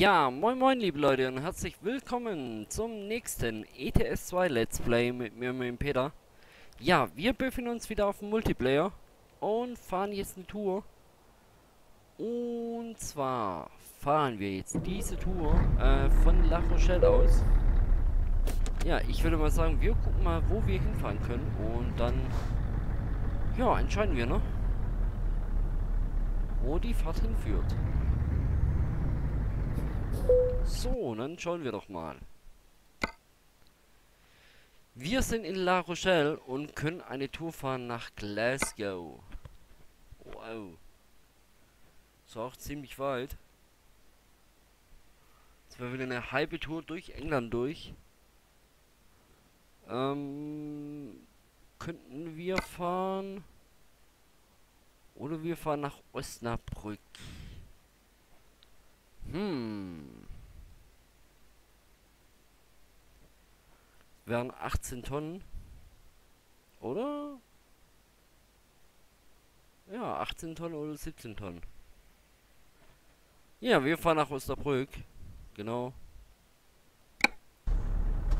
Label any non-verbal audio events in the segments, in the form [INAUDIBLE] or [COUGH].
Ja, moin moin liebe Leute und herzlich willkommen zum nächsten ETS 2 Let's Play mit mir, mit dem Peter. Ja, wir befinden uns wieder auf dem Multiplayer und fahren jetzt eine Tour. Und zwar fahren wir jetzt diese Tour äh, von La Rochelle aus. Ja, ich würde mal sagen, wir gucken mal, wo wir hinfahren können und dann, ja, entscheiden wir, ne? Wo die Fahrt hinführt. So, dann schauen wir doch mal. Wir sind in La Rochelle und können eine Tour fahren nach Glasgow. Wow. Ist auch ziemlich weit. Jetzt wäre wieder eine halbe Tour durch England durch. Ähm, könnten wir fahren. Oder wir fahren nach Osnabrück. Hm. Wären 18 Tonnen. Oder? Ja, 18 Tonnen oder 17 Tonnen. Ja, wir fahren nach Osnabrück. Genau.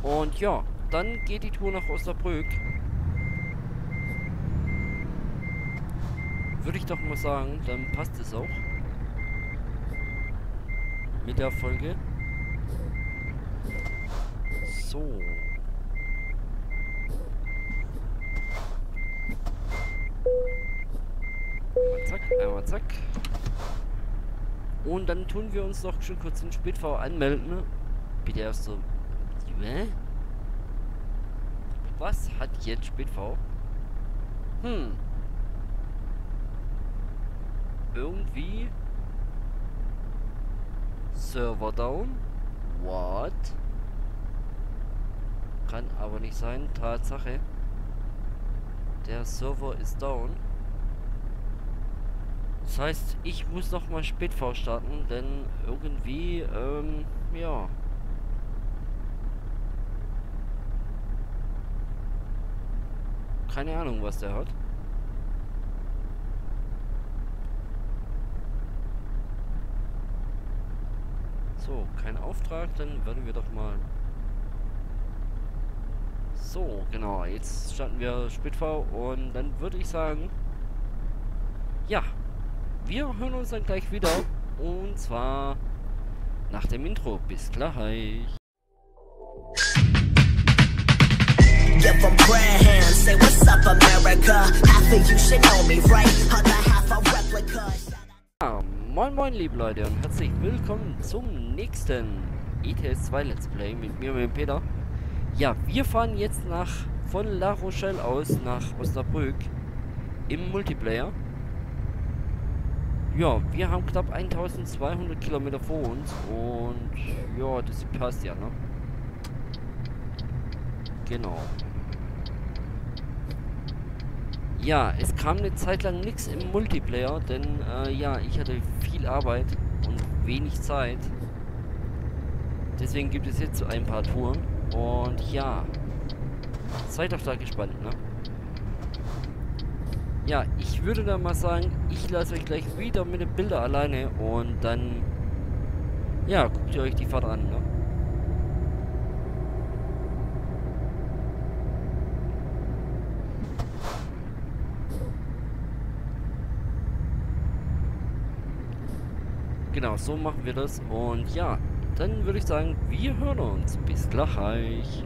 Und ja, dann geht die Tour nach Osnabrück. Würde ich doch mal sagen, dann passt es auch mit der Folge. So. Einmal zack, einmal zack. Und dann tun wir uns noch schon kurz in Spätv anmelden. Bitte erst so. Hä? Was hat jetzt Spätv? Hm. Irgendwie Server down. What? Kann aber nicht sein. Tatsache. Der Server ist down. Das heißt, ich muss noch mal Spätv starten, denn irgendwie, ähm, ja. Keine Ahnung, was der hat. So, kein Auftrag, dann werden wir doch mal... So, genau, jetzt starten wir Spitv und dann würde ich sagen... Ja, wir hören uns dann gleich wieder und zwar nach dem Intro. Bis gleich. Give them prayer hands, say what's up America Half of you should know me, right? Other half a replica Moin moin liebe Leute und herzlich willkommen zum nächsten ETS 2 Let's Play mit mir, mit Peter. Ja, wir fahren jetzt nach von La Rochelle aus nach Osnabrück im Multiplayer. Ja, wir haben knapp 1200 Kilometer vor uns und ja, das passt ja, ne? Genau. Ja, es kam eine Zeit lang nichts im Multiplayer, denn äh, ja, ich hatte viel Arbeit und wenig Zeit. Deswegen gibt es jetzt so ein paar Touren. Und ja, seid doch da gespannt, ne? Ja, ich würde dann mal sagen, ich lasse euch gleich wieder mit den Bildern alleine und dann, ja, guckt ihr euch die Fahrt an, ne? Genau, so machen wir das. Und ja, dann würde ich sagen, wir hören uns. Bis gleich.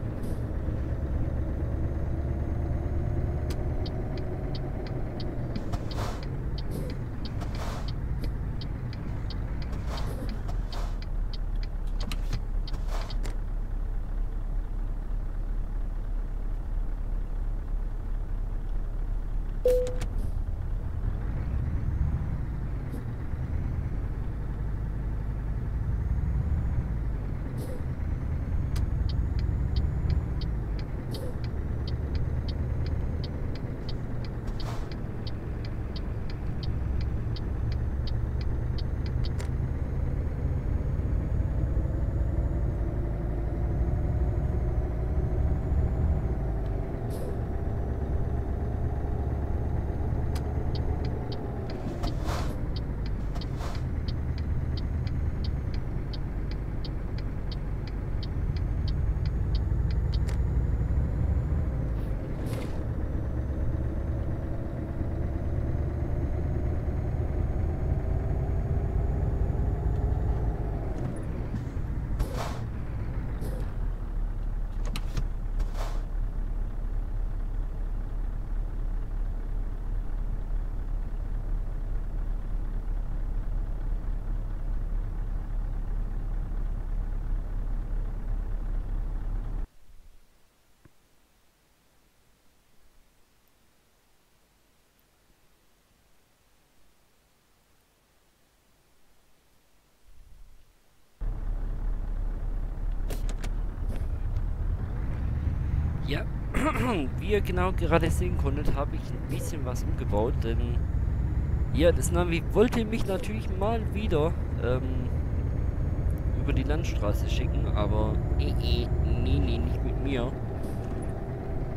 Ja, [CLEARS THROAT] wie ihr genau gerade sehen konntet, habe ich ein bisschen was umgebaut, denn ja, das Navi wollte mich natürlich mal wieder ähm, über die Landstraße schicken, aber eh, eh, nee, nee, nicht mit mir.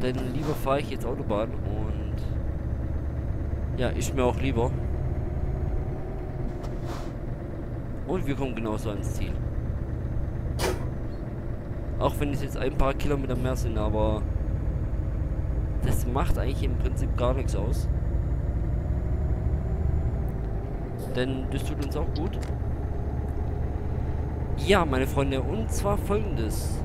Denn lieber fahre ich jetzt Autobahn und ja, ist mir auch lieber. Und wir kommen genauso ans Ziel. Auch wenn es jetzt ein paar Kilometer mehr sind, aber das macht eigentlich im Prinzip gar nichts aus. Denn das tut uns auch gut. Ja, meine Freunde, und zwar folgendes.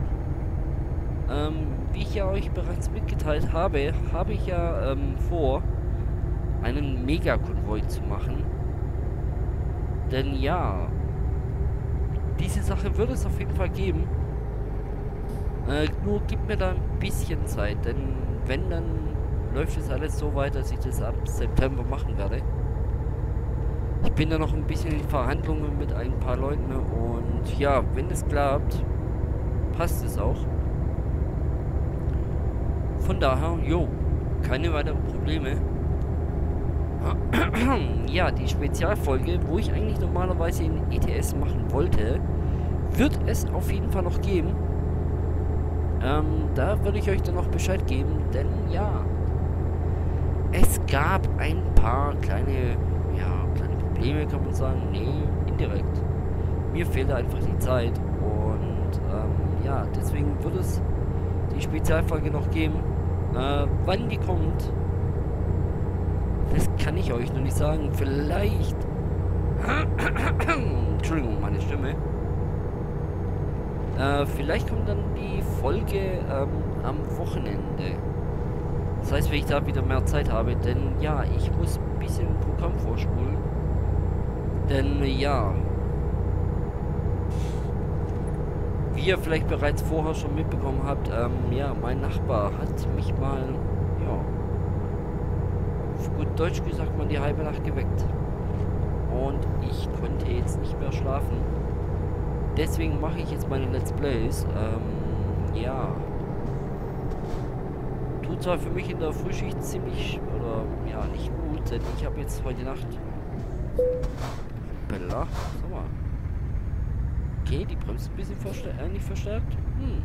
Ähm, wie ich ja euch bereits mitgeteilt habe, habe ich ja ähm, vor, einen Megakonvoi zu machen. Denn ja, diese Sache wird es auf jeden Fall geben. Äh, nur gib mir da ein bisschen Zeit, denn wenn, dann läuft es alles so weit, dass ich das ab September machen werde. Ich bin da noch ein bisschen in Verhandlungen mit ein paar Leuten und ja, wenn es klappt, passt es auch. Von daher, jo, keine weiteren Probleme. [CLEARS THROAT] ja, die Spezialfolge, wo ich eigentlich normalerweise in ETS machen wollte, wird es auf jeden Fall noch geben. Ähm, da würde ich euch dann noch Bescheid geben, denn ja, es gab ein paar kleine, ja, kleine Probleme, kann man sagen. Nee, indirekt. Mir fehlte einfach die Zeit und ähm, ja, deswegen wird es die Spezialfolge noch geben. Äh, wann die kommt, das kann ich euch noch nicht sagen. Vielleicht. [COUGHS] Entschuldigung, meine Stimme. Äh, vielleicht kommt dann die Folge ähm, am Wochenende. Das heißt, wenn ich da wieder mehr Zeit habe, denn ja, ich muss ein bisschen Programm vorspulen. Denn ja, wie ihr vielleicht bereits vorher schon mitbekommen habt, ähm, ja, mein Nachbar hat mich mal, ja, auf gut Deutsch gesagt, mal die halbe Nacht geweckt. Und ich konnte jetzt nicht mehr schlafen. Deswegen mache ich jetzt meine Let's Plays. Ähm, ja. Tut zwar für mich in der Frühschicht ziemlich, oder ja, nicht gut, denn ich habe jetzt heute Nacht... Bella, sag mal. Okay, die Bremse ein bisschen verstärkt, äh, nicht verstärkt. Hm.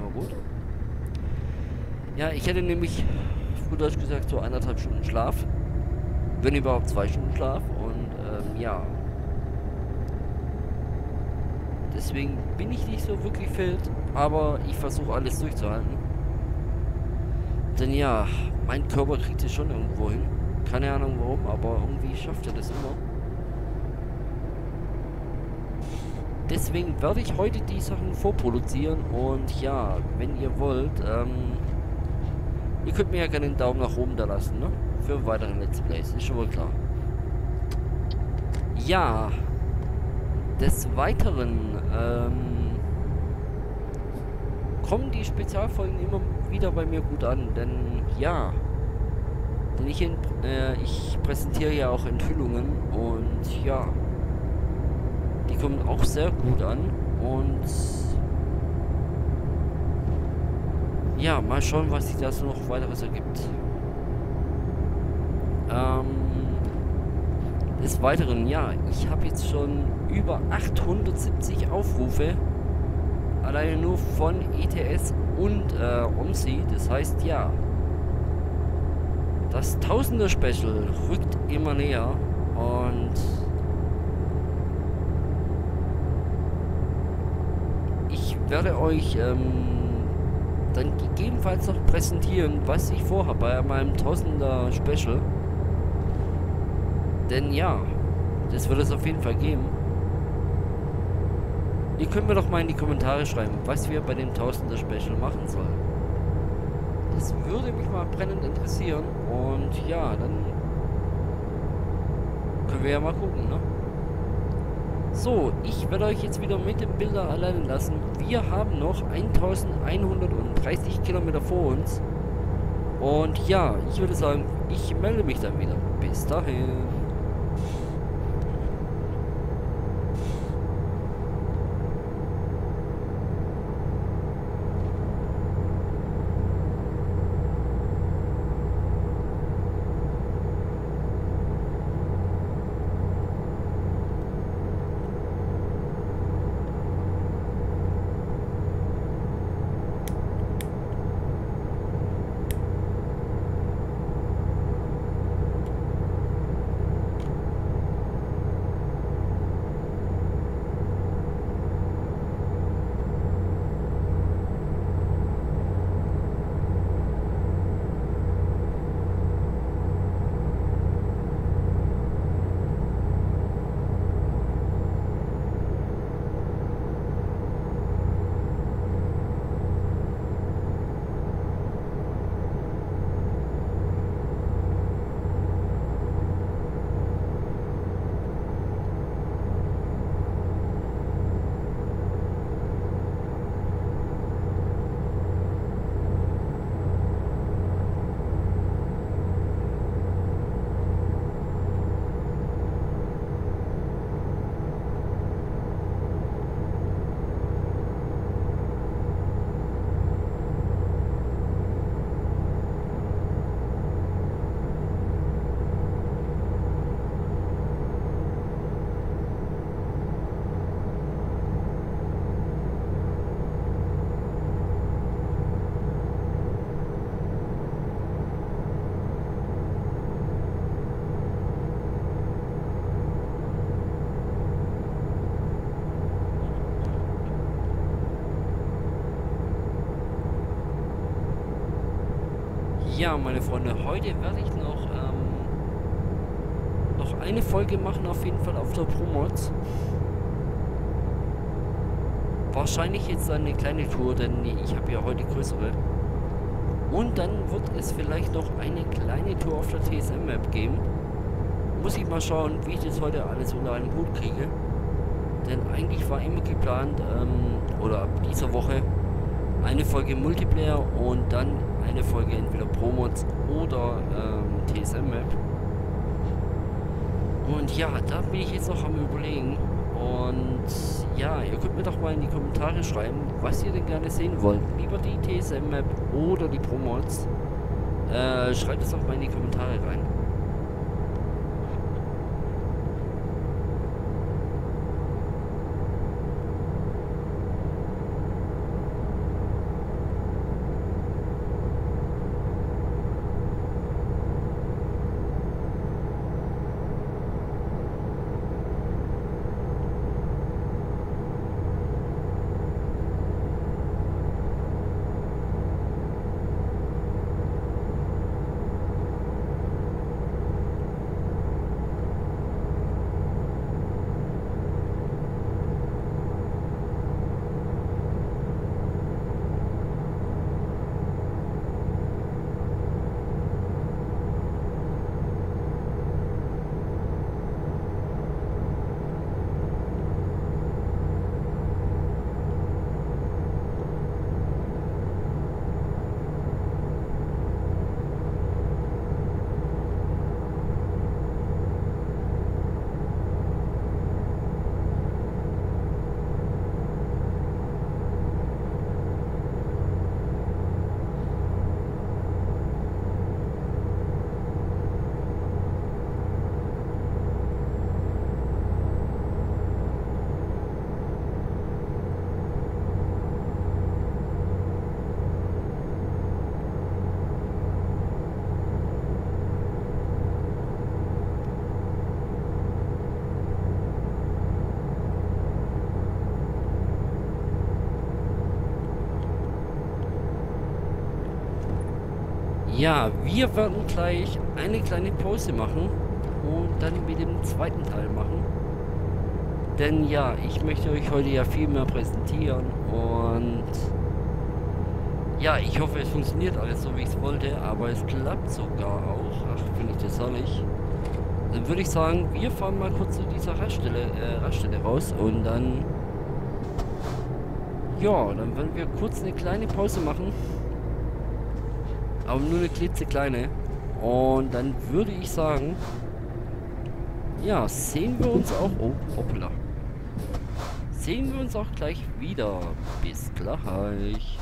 Na gut. Ja, ich hätte nämlich, Deutsch gesagt, so eineinhalb Stunden Schlaf. Wenn überhaupt zwei Stunden Schlaf. Und ähm, ja, Deswegen bin ich nicht so wirklich fit, aber ich versuche alles durchzuhalten. Denn ja, mein Körper kriegt es schon irgendwo hin. Keine Ahnung warum, aber irgendwie schafft er das immer. Deswegen werde ich heute die Sachen vorproduzieren und ja, wenn ihr wollt, ähm, ihr könnt mir ja gerne einen Daumen nach oben da lassen, ne? Für weitere Let's Plays, ist schon wohl klar. Ja, des Weiteren ähm, kommen die Spezialfolgen immer wieder bei mir gut an, denn ja, denn ich, äh, ich präsentiere ja auch Enthüllungen und ja, die kommen auch sehr gut an und ja, mal schauen, was sich da so noch weiteres ergibt. Ähm, des Weiteren, ja, ich habe jetzt schon über 870 Aufrufe. Alleine nur von ETS und äh, OMSI. Das heißt, ja, das Tausender-Special rückt immer näher. Und ich werde euch ähm, dann gegebenenfalls noch präsentieren, was ich vorhabe bei meinem Tausender-Special. Denn ja, das wird es auf jeden Fall geben. Ihr könnt mir doch mal in die Kommentare schreiben, was wir bei dem Tausender Special machen sollen. Das würde mich mal brennend interessieren. Und ja, dann können wir ja mal gucken, ne? So, ich werde euch jetzt wieder mit dem Bilder alleine lassen. Wir haben noch 1130 Kilometer vor uns. Und ja, ich würde sagen, ich melde mich dann wieder. Bis dahin. Ja, meine Freunde, heute werde ich noch, ähm, noch eine Folge machen, auf jeden Fall auf der Promods. Wahrscheinlich jetzt eine kleine Tour, denn ich habe ja heute größere. Und dann wird es vielleicht noch eine kleine Tour auf der TSM-Map geben. Muss ich mal schauen, wie ich das heute alles unter einen Hut kriege. Denn eigentlich war immer geplant, ähm, oder ab dieser Woche, eine Folge Multiplayer und dann eine Folge entweder Promods oder ähm, TSM-Map. Und ja, da bin ich jetzt noch am überlegen. Und ja, ihr könnt mir doch mal in die Kommentare schreiben, was ihr denn gerne sehen wollt. Lieber die TSM-Map oder die Promods. Äh, schreibt es doch mal in die Kommentare rein. Ja, wir werden gleich eine kleine Pause machen und dann mit dem zweiten Teil machen. Denn ja, ich möchte euch heute ja viel mehr präsentieren und ja, ich hoffe es funktioniert alles so wie ich es wollte, aber es klappt sogar auch. Ach, finde ich das herrlich. Dann würde ich sagen, wir fahren mal kurz zu dieser Raststelle, äh, Raststelle raus und dann ja, dann werden wir kurz eine kleine Pause machen aber nur eine klitzekleine. Und dann würde ich sagen, ja, sehen wir uns auch, oh, hoppla. Sehen wir uns auch gleich wieder. Bis gleich.